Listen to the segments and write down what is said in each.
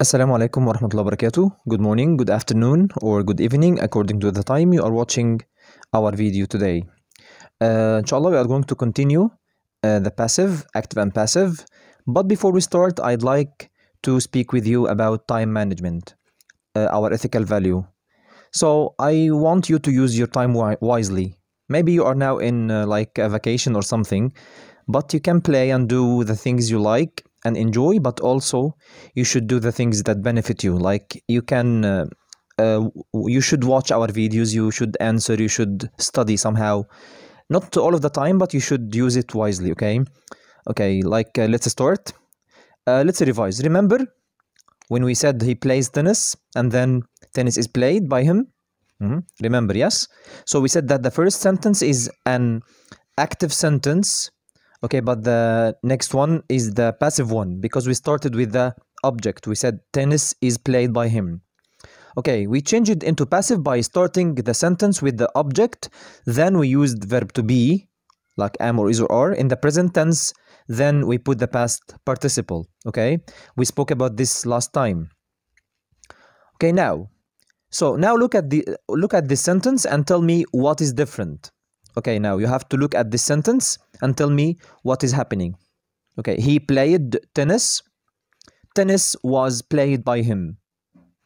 Assalamu alaikum wa rahmatullahi wa barakatuh. Good morning, good afternoon, or good evening, according to the time you are watching our video today. Uh, inshallah, we are going to continue uh, the passive, active, and passive. But before we start, I'd like to speak with you about time management, uh, our ethical value. So, I want you to use your time wi- wisely. Maybe you are now in uh, like a vacation or something, but you can play and do the things you like and enjoy, but also you should do the things that benefit you. Like you can, uh, uh, you should watch our videos, you should answer, you should study somehow. Not all of the time, but you should use it wisely, okay? Okay, like uh, let's start. Uh, let's revise. Remember when we said he plays tennis and then tennis is played by him? Mhm. Remember, yes? So we said that the first sentence is an active sentence Okay, but the next one is the passive one because we started with the object. We said tennis is played by him. Okay, we changed it into passive by starting the sentence with the object. Then we used verb to be, like am or is or are, in the present tense. Then we put the past participle. Okay, we spoke about this last time. Okay, now, so now look at the look at this sentence and tell me what is different. Okay, now you have to look at this sentence and tell me what is happening. Okay, he played tennis. Tennis was played by him.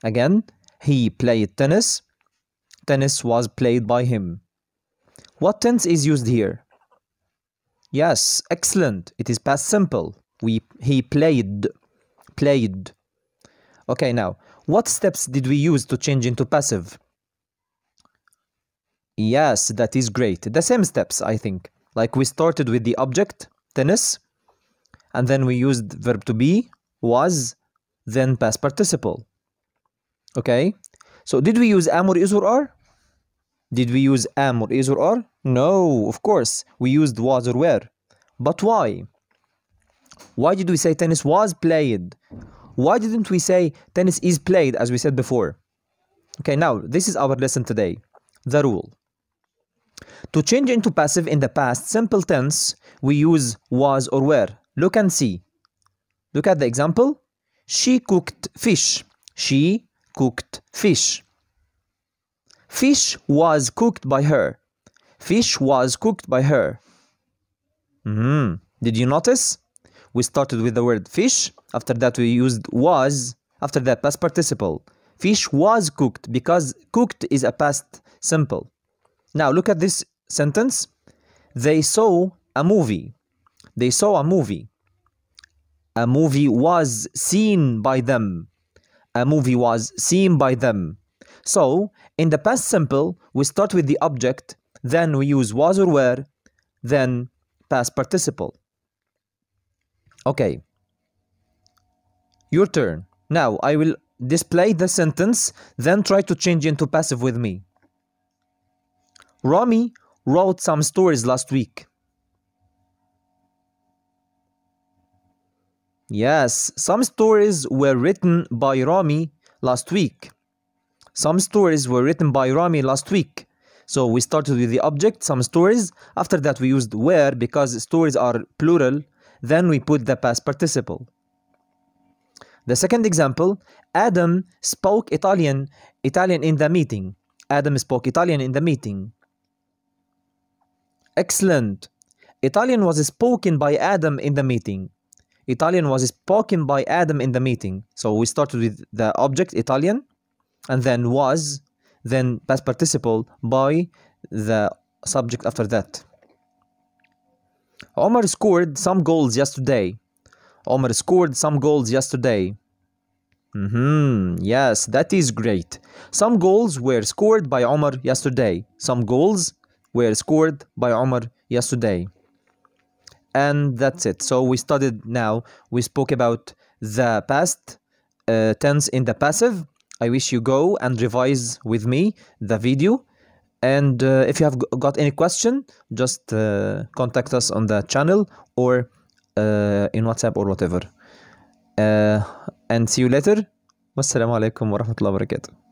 Again, he played tennis. Tennis was played by him. What tense is used here? Yes, excellent. It is past simple. We he played played. Okay, now, what steps did we use to change into passive? Yes, that is great. The same steps, I think. Like we started with the object, tennis, and then we used verb to be, was, then past participle. Okay? So did we use am or is or are? Did we use am or is or are? No, of course. We used was or were. But why? Why did we say tennis was played? Why didn't we say tennis is played as we said before? Okay, now this is our lesson today. The rule. To change into passive in the past simple tense, we use was or were. Look and see. Look at the example. She cooked fish. She cooked fish. Fish was cooked by her. Fish was cooked by her. Mhm. Did you notice? We started with the word fish. After that, we used was. After that, past participle. Fish was cooked because cooked is a past simple. Now look at this sentence. They saw a movie. They saw a movie. A movie was seen by them. A movie was seen by them. So, in the past simple, we start with the object, then we use was or were, then past participle. Okay. Your turn. Now, I will display the sentence, then try to change into passive with me. Rami wrote some stories last week. Yes, some stories were written by Rami last week. Some stories were written by Rami last week. So we started with the object, some stories. After that, we used were because stories are plural. Then we put the past participle. The second example Adam spoke Italian, Italian in the meeting. Adam spoke Italian in the meeting. Excellent. Italian was spoken by Adam in the meeting. Italian was spoken by Adam in the meeting. So we started with the object Italian and then was, then past participle by the subject after that. Omar scored some goals yesterday. Omar scored some goals yesterday. Hmm, yes, that is great. Some goals were scored by Omar yesterday. Some goals were scored by Omar yesterday. And that's it. So we studied now, we spoke about the past uh, tense in the passive. I wish you go and revise with me the video. And uh, if you have got any question, just uh, contact us on the channel or uh, in WhatsApp or whatever. Uh, and see you later. Wassalamu alaikum wa rahmatullahi wa barakatuh.